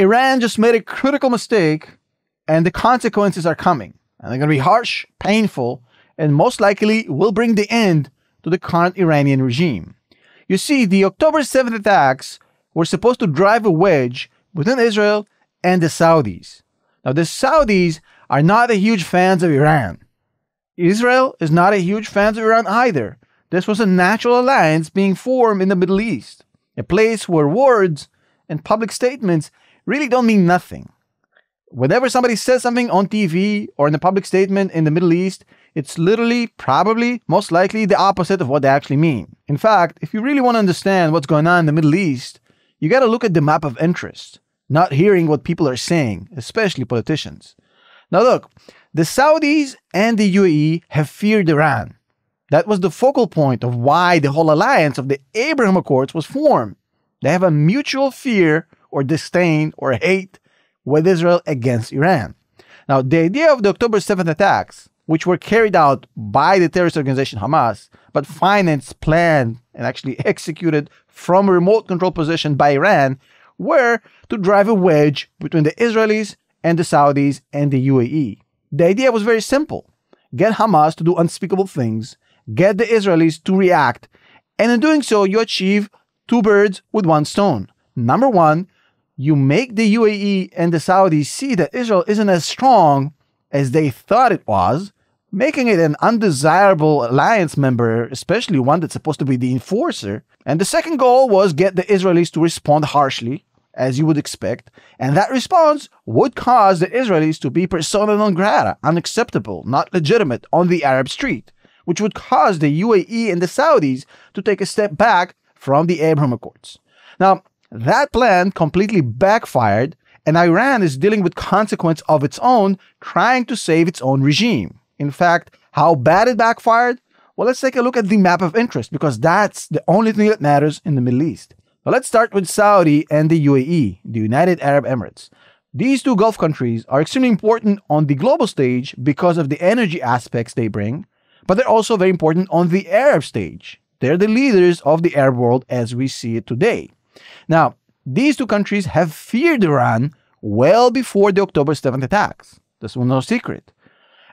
Iran just made a critical mistake, and the consequences are coming. And they're going to be harsh, painful, and most likely will bring the end to the current Iranian regime. You see, the October 7th attacks were supposed to drive a wedge between Israel and the Saudis. Now, the Saudis are not a huge fans of Iran. Israel is not a huge fan of Iran either. This was a natural alliance being formed in the Middle East, a place where words and public statements really don't mean nothing. Whenever somebody says something on TV or in a public statement in the Middle East, it's literally, probably, most likely the opposite of what they actually mean. In fact, if you really want to understand what's going on in the Middle East, you got to look at the map of interest, not hearing what people are saying, especially politicians. Now, look, the Saudis and the UAE have feared Iran. That was the focal point of why the whole alliance of the Abraham Accords was formed. They have a mutual fear or disdain or hate with Israel against Iran. Now, the idea of the October 7th attacks, which were carried out by the terrorist organization Hamas, but financed, planned, and actually executed from a remote control position by Iran, were to drive a wedge between the Israelis and the Saudis and the UAE. The idea was very simple get Hamas to do unspeakable things, get the Israelis to react, and in doing so, you achieve two birds with one stone. Number one, you make the UAE and the Saudis see that Israel isn't as strong as they thought it was, making it an undesirable alliance member, especially one that's supposed to be the enforcer. And the second goal was get the Israelis to respond harshly, as you would expect, and that response would cause the Israelis to be persona non grata, unacceptable, not legitimate on the Arab street, which would cause the UAE and the Saudis to take a step back from the Abraham Accords. Now, that plan completely backfired, and Iran is dealing with consequence of its own, trying to save its own regime. In fact, how bad it backfired? Well, let's take a look at the map of interest because that's the only thing that matters in the Middle East. Now, let's start with Saudi and the UAE, the United Arab Emirates. These two Gulf countries are extremely important on the global stage because of the energy aspects they bring, but they're also very important on the Arab stage. They're the leaders of the Arab world as we see it today. Now, these two countries have feared Iran well before the October 7th attacks. This was no secret.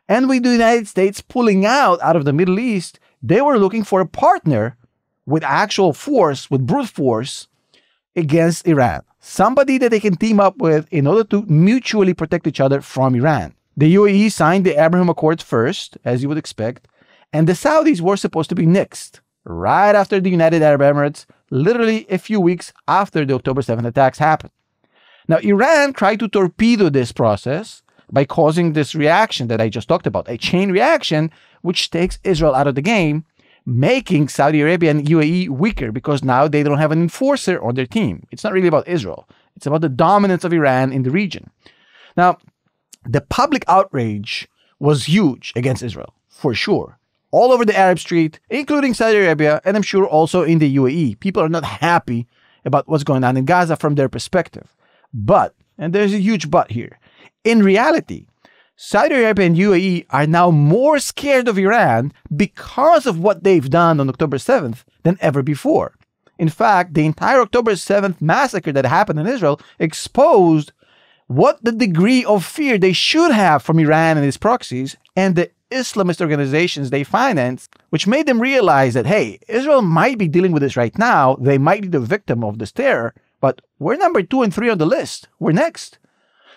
And with the United States pulling out out of the Middle East, they were looking for a partner with actual force, with brute force, against Iran. Somebody that they can team up with in order to mutually protect each other from Iran. The UAE signed the Abraham Accords first, as you would expect, and the Saudis were supposed to be next, right after the United Arab Emirates literally a few weeks after the October 7th attacks happened. Now, Iran tried to torpedo this process by causing this reaction that I just talked about, a chain reaction which takes Israel out of the game, making Saudi Arabia and UAE weaker because now they don't have an enforcer on their team. It's not really about Israel, it's about the dominance of Iran in the region. Now, the public outrage was huge against Israel, for sure all over the Arab street, including Saudi Arabia, and I'm sure also in the UAE. People are not happy about what's going on in Gaza from their perspective. But, and there's a huge but here, in reality, Saudi Arabia and UAE are now more scared of Iran because of what they've done on October 7th than ever before. In fact, the entire October 7th massacre that happened in Israel exposed what the degree of fear they should have from Iran and its proxies and the Islamist organizations they finance, which made them realize that, hey, Israel might be dealing with this right now. They might be the victim of this terror, but we're number two and three on the list. We're next.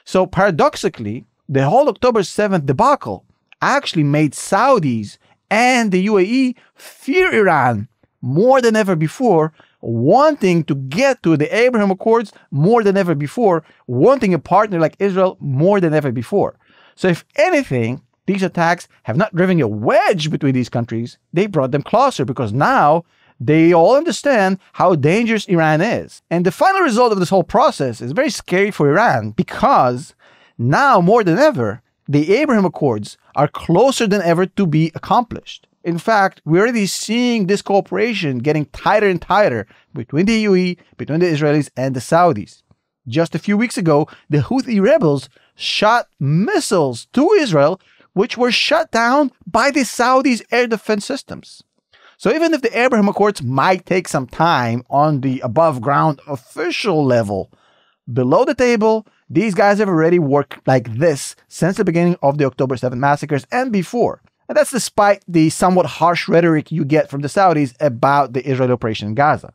So paradoxically, the whole October 7th debacle actually made Saudis and the UAE fear Iran more than ever before, wanting to get to the Abraham Accords more than ever before, wanting a partner like Israel more than ever before. So, if anything, these attacks have not driven a wedge between these countries, they brought them closer because now they all understand how dangerous Iran is. And the final result of this whole process is very scary for Iran because now more than ever, the Abraham Accords are closer than ever to be accomplished. In fact, we're already seeing this cooperation getting tighter and tighter between the UAE, between the Israelis, and the Saudis. Just a few weeks ago, the Houthi rebels shot missiles to Israel which were shut down by the Saudis' air defense systems. So even if the Abraham Accords might take some time on the above ground official level, below the table, these guys have already worked like this since the beginning of the October 7th massacres and before. And that's despite the somewhat harsh rhetoric you get from the Saudis about the Israeli operation in Gaza.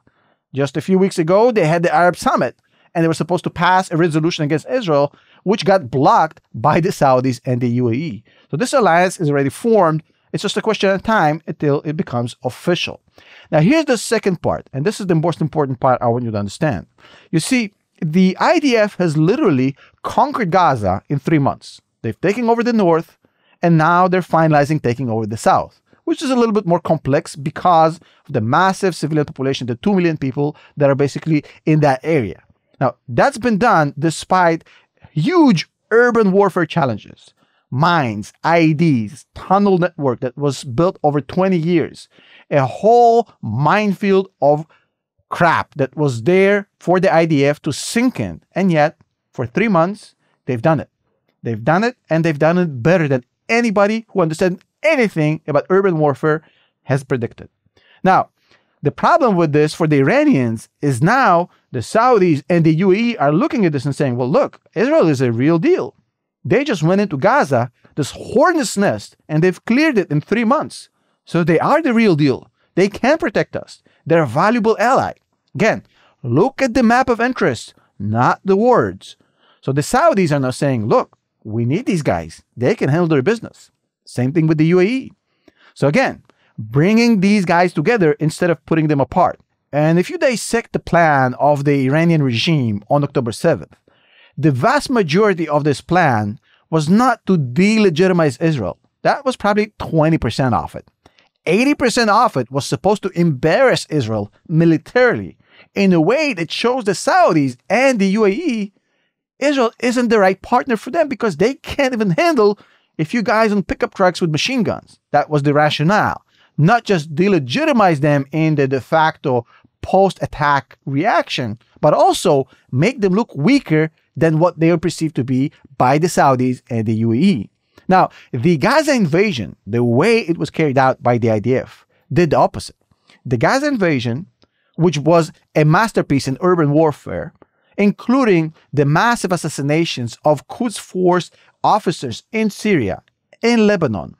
Just a few weeks ago, they had the Arab Summit, and they were supposed to pass a resolution against Israel, which got blocked by the Saudis and the UAE. So this alliance is already formed. It's just a question of time until it becomes official. Now, here's the second part, and this is the most important part I want you to understand. You see, the IDF has literally conquered Gaza in three months. They've taken over the north, and now they're finalizing taking over the south, which is a little bit more complex because of the massive civilian population, the 2 million people that are basically in that area. Now, that's been done despite huge urban warfare challenges. Mines, IEDs, tunnel network that was built over 20 years, a whole minefield of crap that was there for the IDF to sink in. And yet, for three months, they've done it. They've done it, and they've done it better than anybody who understands anything about urban warfare has predicted. Now, the problem with this for the Iranians is now the Saudis and the UAE are looking at this and saying, well, look, Israel is a real deal. They just went into Gaza, this hornet's nest, and they've cleared it in three months. So they are the real deal. They can protect us. They're a valuable ally. Again, look at the map of interest, not the words. So the Saudis are now saying, look, we need these guys. They can handle their business. Same thing with the UAE. So again, bringing these guys together instead of putting them apart. And if you dissect the plan of the Iranian regime on October 7th, the vast majority of this plan was not to delegitimize Israel. That was probably 20% of it. 80% of it was supposed to embarrass Israel militarily in a way that shows the Saudis and the UAE Israel isn't the right partner for them because they can't even handle a few guys on pickup trucks with machine guns. That was the rationale. Not just delegitimize them in the de facto post attack reaction, but also make them look weaker than what they were perceived to be by the Saudis and the UAE. Now, the Gaza invasion, the way it was carried out by the IDF, did the opposite. The Gaza invasion, which was a masterpiece in urban warfare, including the massive assassinations of Quds Force officers in Syria, in Lebanon,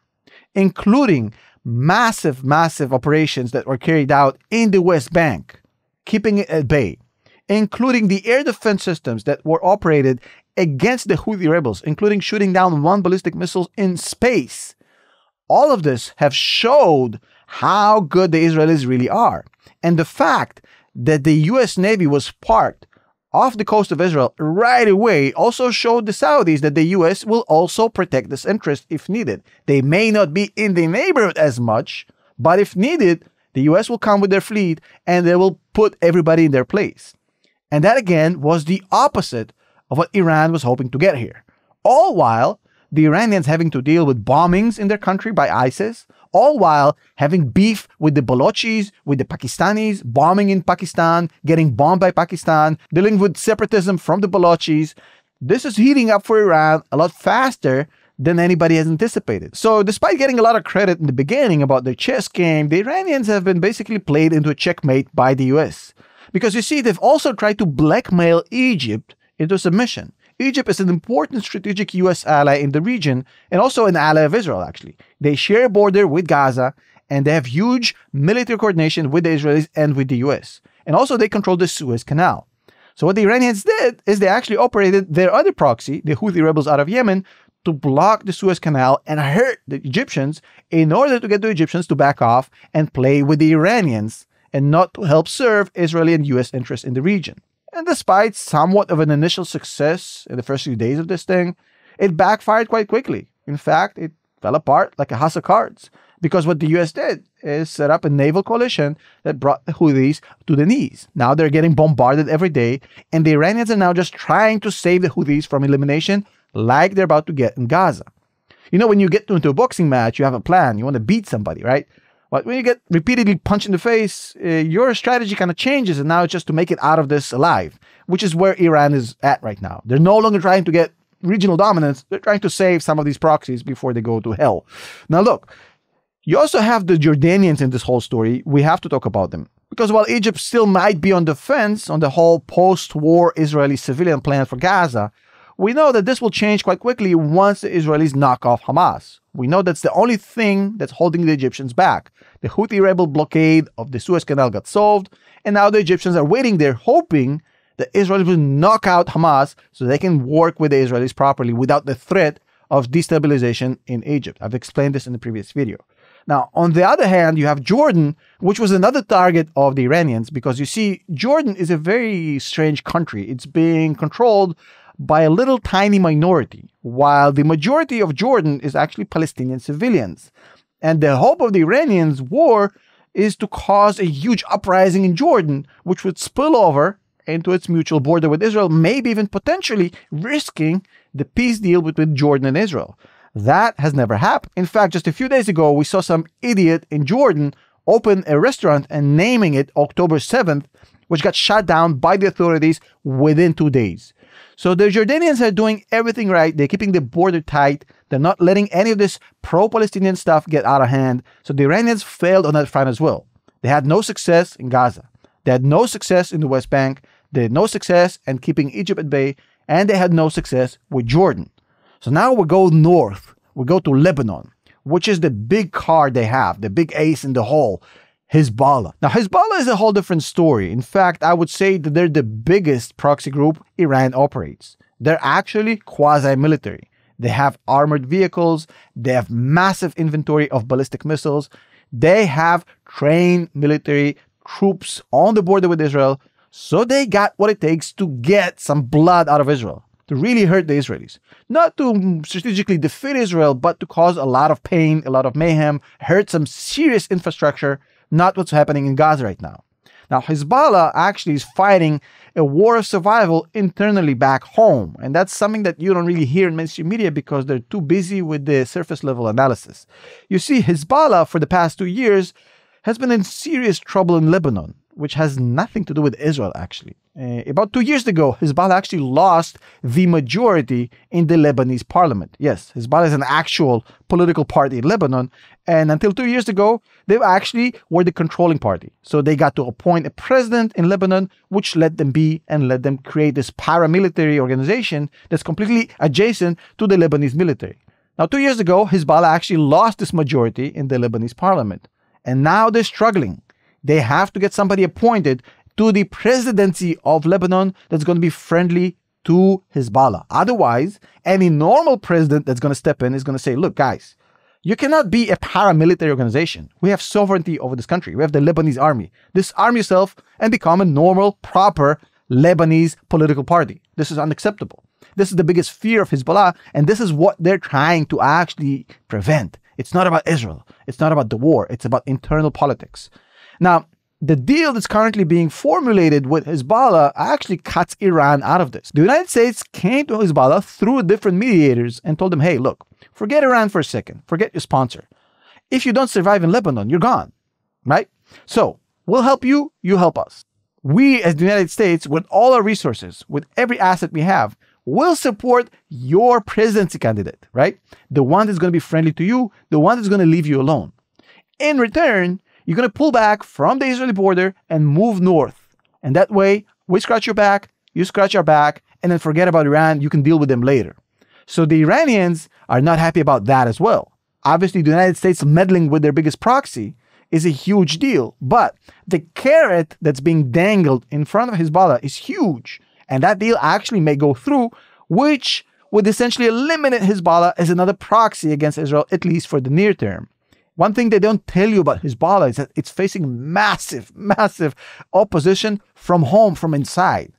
including massive, massive operations that were carried out in the West Bank, keeping it at bay, including the air defense systems that were operated against the Houthi rebels, including shooting down one ballistic missile in space. All of this have showed how good the Israelis really are. And the fact that the US Navy was parked off the coast of Israel right away also showed the Saudis that the US will also protect this interest if needed. They may not be in the neighborhood as much, but if needed, the US will come with their fleet and they will put everybody in their place. And that again was the opposite of what Iran was hoping to get here. All while the Iranians having to deal with bombings in their country by ISIS, all while having beef with the Balochis, with the Pakistanis, bombing in Pakistan, getting bombed by Pakistan, dealing with separatism from the Balochis. This is heating up for Iran a lot faster than anybody has anticipated. So, despite getting a lot of credit in the beginning about their chess game, the Iranians have been basically played into a checkmate by the US. Because you see, they've also tried to blackmail Egypt into submission. Egypt is an important strategic US ally in the region and also an ally of Israel, actually. They share a border with Gaza and they have huge military coordination with the Israelis and with the US. And also, they control the Suez Canal. So, what the Iranians did is they actually operated their other proxy, the Houthi rebels out of Yemen, to block the Suez Canal and hurt the Egyptians in order to get the Egyptians to back off and play with the Iranians and not to help serve Israeli and US interests in the region. And despite somewhat of an initial success in the first few days of this thing, it backfired quite quickly. In fact, it fell apart like a house of cards because what the US did is set up a naval coalition that brought the Houthis to the knees. Now they're getting bombarded every day, and the Iranians are now just trying to save the Houthis from elimination like they're about to get in Gaza. You know, when you get into a boxing match, you have a plan, you want to beat somebody, right? But when you get repeatedly punched in the face, uh, your strategy kind of changes, and now it's just to make it out of this alive, which is where Iran is at right now. They're no longer trying to get regional dominance, they're trying to save some of these proxies before they go to hell. Now, look, you also have the Jordanians in this whole story. We have to talk about them. Because while Egypt still might be on the fence on the whole post war Israeli civilian plan for Gaza, we know that this will change quite quickly once the Israelis knock off Hamas. We know that's the only thing that's holding the Egyptians back. The Houthi rebel blockade of the Suez Canal got solved, and now the Egyptians are waiting there, hoping the Israelis will knock out Hamas so they can work with the Israelis properly without the threat of destabilization in Egypt. I've explained this in the previous video. Now, on the other hand, you have Jordan, which was another target of the Iranians because you see, Jordan is a very strange country. It's being controlled by a little tiny minority, while the majority of Jordan is actually Palestinian civilians. And the hope of the Iranians' war is to cause a huge uprising in Jordan, which would spill over into its mutual border with Israel, maybe even potentially risking the peace deal between Jordan and Israel. That has never happened. In fact, just a few days ago, we saw some idiot in Jordan open a restaurant and naming it October 7th, which got shut down by the authorities within two days. So the Jordanians are doing everything right. They're keeping the border tight. They're not letting any of this pro Palestinian stuff get out of hand. So the Iranians failed on that front as well. They had no success in Gaza. They had no success in the West Bank. They had no success in keeping Egypt at bay. And they had no success with Jordan. So now we go north. We go to Lebanon, which is the big card they have, the big ace in the hole. Hezbollah. Now, Hezbollah is a whole different story. In fact, I would say that they're the biggest proxy group Iran operates. They're actually quasi military. They have armored vehicles, they have massive inventory of ballistic missiles, they have trained military troops on the border with Israel. So they got what it takes to get some blood out of Israel, to really hurt the Israelis. Not to strategically defeat Israel, but to cause a lot of pain, a lot of mayhem, hurt some serious infrastructure, not what's happening in Gaza right now. Now, Hezbollah actually is fighting a war of survival internally back home. And that's something that you don't really hear in mainstream media because they're too busy with the surface level analysis. You see, Hezbollah, for the past two years, has been in serious trouble in Lebanon which has nothing to do with Israel, actually. Uh, about two years ago, Hezbollah actually lost the majority in the Lebanese parliament. Yes, Hezbollah is an actual political party in Lebanon, and until two years ago, they actually were the controlling party. So they got to appoint a president in Lebanon, which let them be and let them create this paramilitary organization that's completely adjacent to the Lebanese military. Now, two years ago, Hezbollah actually lost this majority in the Lebanese parliament, and now they're struggling they have to get somebody appointed to the presidency of Lebanon that's going to be friendly to Hezbollah. Otherwise, any normal president that's going to step in is going to say, look, guys, you cannot be a paramilitary organization. We have sovereignty over this country. We have the Lebanese army. Disarm yourself and become a normal, proper Lebanese political party. This is unacceptable. This is the biggest fear of Hezbollah, and this is what they're trying to actually prevent. It's not about Israel. It's not about the war. It's about internal politics. Now, the deal that's currently being formulated with Hezbollah actually cuts Iran out of this. The United States came to Hezbollah through different mediators and told them, hey, look, forget Iran for a second, forget your sponsor. If you don't survive in Lebanon, you're gone, right? So we'll help you, you help us. We, as the United States, with all our resources, with every asset we have, will support your presidency candidate, right? The one that's going to be friendly to you, the one that's going to leave you alone. In return, you're going to pull back from the Israeli border and move north. And that way, we scratch your back, you scratch our back, and then forget about Iran. You can deal with them later. So the Iranians are not happy about that as well. Obviously, the United States meddling with their biggest proxy is a huge deal. But the carrot that's being dangled in front of Hezbollah is huge. And that deal actually may go through, which would essentially eliminate Hezbollah as another proxy against Israel, at least for the near term. One thing they don't tell you about Hezbollah is that it's facing massive, massive opposition from home, from inside.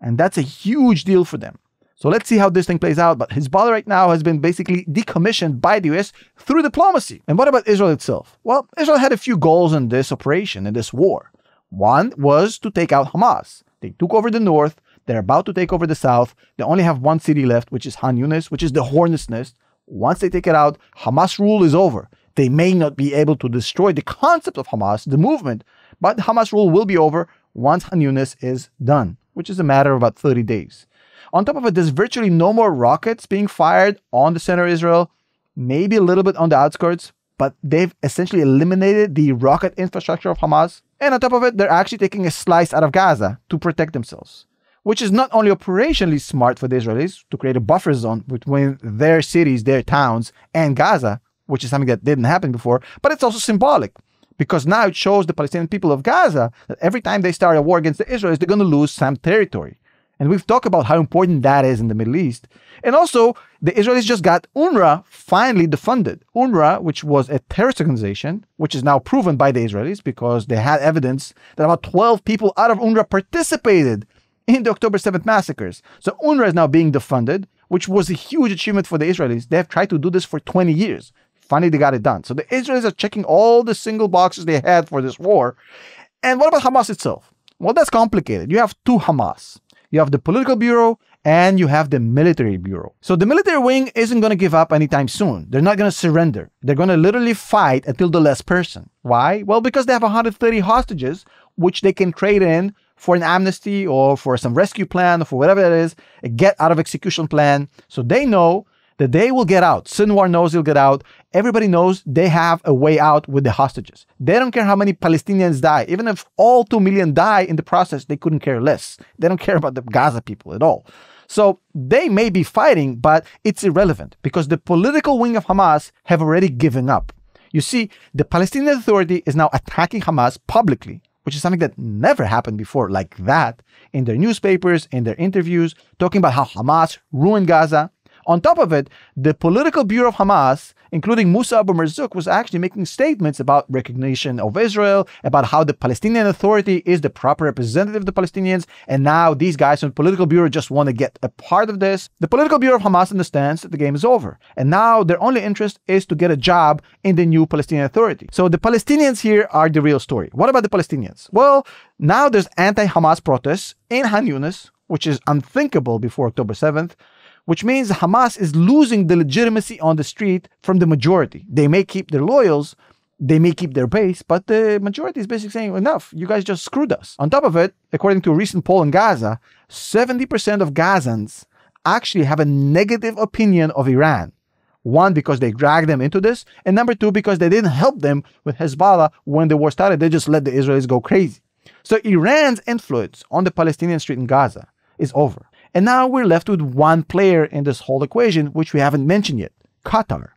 And that's a huge deal for them. So let's see how this thing plays out. But Hezbollah right now has been basically decommissioned by the US through diplomacy. And what about Israel itself? Well, Israel had a few goals in this operation, in this war. One was to take out Hamas. They took over the north. They're about to take over the south. They only have one city left, which is Han Yunis, which is the hornet's nest. Once they take it out, Hamas rule is over. They may not be able to destroy the concept of Hamas, the movement, but Hamas rule will be over once Han Yunis is done, which is a matter of about 30 days. On top of it, there's virtually no more rockets being fired on the center of Israel, maybe a little bit on the outskirts, but they've essentially eliminated the rocket infrastructure of Hamas. And on top of it, they're actually taking a slice out of Gaza to protect themselves, which is not only operationally smart for the Israelis to create a buffer zone between their cities, their towns, and Gaza, which is something that didn't happen before, but it's also symbolic because now it shows the Palestinian people of Gaza that every time they start a war against the Israelis, they're going to lose some territory. And we've talked about how important that is in the Middle East. And also, the Israelis just got UNRWA finally defunded. UNRWA, which was a terrorist organization, which is now proven by the Israelis because they had evidence that about 12 people out of UNRWA participated in the October 7th massacres. So UNRWA is now being defunded, which was a huge achievement for the Israelis. They have tried to do this for 20 years. Finally, they got it done. So the Israelis are checking all the single boxes they had for this war. And what about Hamas itself? Well, that's complicated. You have two Hamas you have the political bureau, and you have the military bureau. So the military wing isn't going to give up anytime soon. They're not going to surrender. They're going to literally fight until the last person. Why? Well, because they have 130 hostages, which they can trade in for an amnesty or for some rescue plan or for whatever it is, a get out of execution plan. So they know that they will get out. Sinwar knows he'll get out. Everybody knows they have a way out with the hostages. They don't care how many Palestinians die. Even if all 2 million die in the process, they couldn't care less. They don't care about the Gaza people at all. So they may be fighting, but it's irrelevant because the political wing of Hamas have already given up. You see, the Palestinian Authority is now attacking Hamas publicly, which is something that never happened before like that in their newspapers, in their interviews, talking about how Hamas ruined Gaza. On top of it, the political bureau of Hamas, including Musa Abu Marzouk, was actually making statements about recognition of Israel, about how the Palestinian Authority is the proper representative of the Palestinians, and now these guys from the political bureau just want to get a part of this. The political bureau of Hamas understands that the game is over, and now their only interest is to get a job in the new Palestinian Authority. So the Palestinians here are the real story. What about the Palestinians? Well, now there's anti-Hamas protests in Han which is unthinkable before October 7th which means Hamas is losing the legitimacy on the street from the majority. They may keep their loyals, they may keep their base, but the majority is basically saying, enough, you guys just screwed us. On top of it, according to a recent poll in Gaza, 70% of Gazans actually have a negative opinion of Iran. One, because they dragged them into this, and number two, because they didn't help them with Hezbollah when the war started. They just let the Israelis go crazy. So Iran's influence on the Palestinian street in Gaza is over. And now we're left with one player in this whole equation, which we haven't mentioned yet Qatar.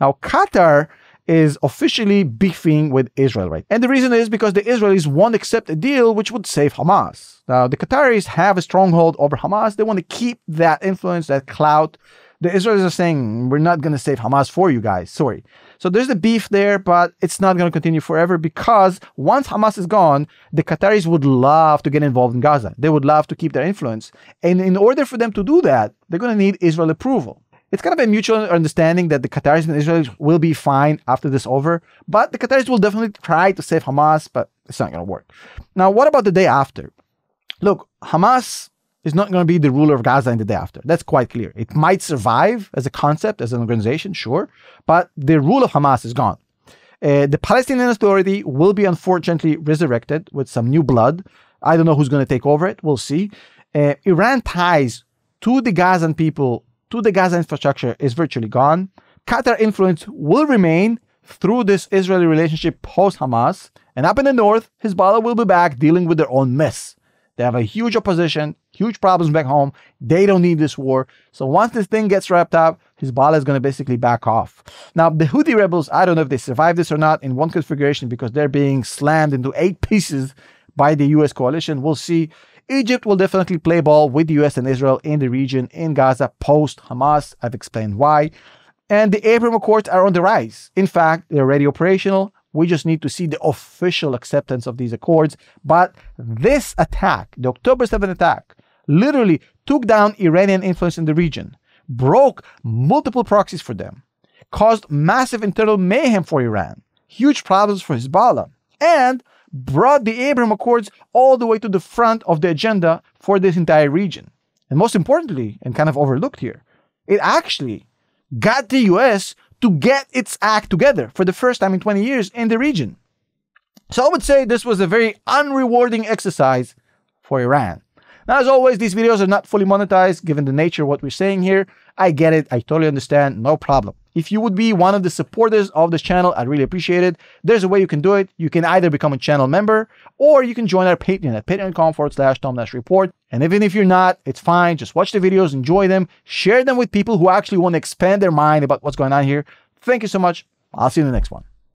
Now, Qatar is officially beefing with Israel, right? And the reason is because the Israelis won't accept a deal which would save Hamas. Now, the Qataris have a stronghold over Hamas. They want to keep that influence, that clout. The Israelis are saying, we're not going to save Hamas for you guys. Sorry. So there's a beef there, but it's not going to continue forever because once Hamas is gone, the Qataris would love to get involved in Gaza. They would love to keep their influence. And in order for them to do that, they're going to need Israel approval. It's kind of a mutual understanding that the Qataris and Israel will be fine after this over, but the Qataris will definitely try to save Hamas, but it's not going to work. Now, what about the day after? Look, Hamas is not going to be the ruler of Gaza in the day after. That's quite clear. It might survive as a concept, as an organization, sure, but the rule of Hamas is gone. Uh, the Palestinian Authority will be unfortunately resurrected with some new blood. I don't know who's going to take over it. We'll see. Uh, Iran ties to the Gazan people, to the Gaza infrastructure, is virtually gone. Qatar influence will remain through this Israeli relationship post Hamas. And up in the north, Hezbollah will be back dealing with their own mess. They have a huge opposition, huge problems back home. They don't need this war. So once this thing gets wrapped up, Hezbollah is going to basically back off. Now, the Houthi rebels, I don't know if they survive this or not in one configuration because they're being slammed into eight pieces by the US coalition. We'll see. Egypt will definitely play ball with the US and Israel in the region in Gaza post Hamas. I've explained why. And the Abraham Accords are on the rise. In fact, they're already operational. We just need to see the official acceptance of these accords. But this attack, the October 7th attack, literally took down Iranian influence in the region, broke multiple proxies for them, caused massive internal mayhem for Iran, huge problems for Hezbollah, and brought the Abraham Accords all the way to the front of the agenda for this entire region. And most importantly, and kind of overlooked here, it actually got the US to get its act together for the first time in 20 years in the region. So I would say this was a very unrewarding exercise for Iran. Now, as always, these videos are not fully monetized given the nature of what we're saying here. I get it. I totally understand. No problem. If you would be one of the supporters of this channel, I'd really appreciate it. There's a way you can do it. You can either become a channel member or you can join our Patreon at patreon.com forward slash Tom Report. And even if you're not, it's fine. Just watch the videos, enjoy them, share them with people who actually want to expand their mind about what's going on here. Thank you so much. I'll see you in the next one.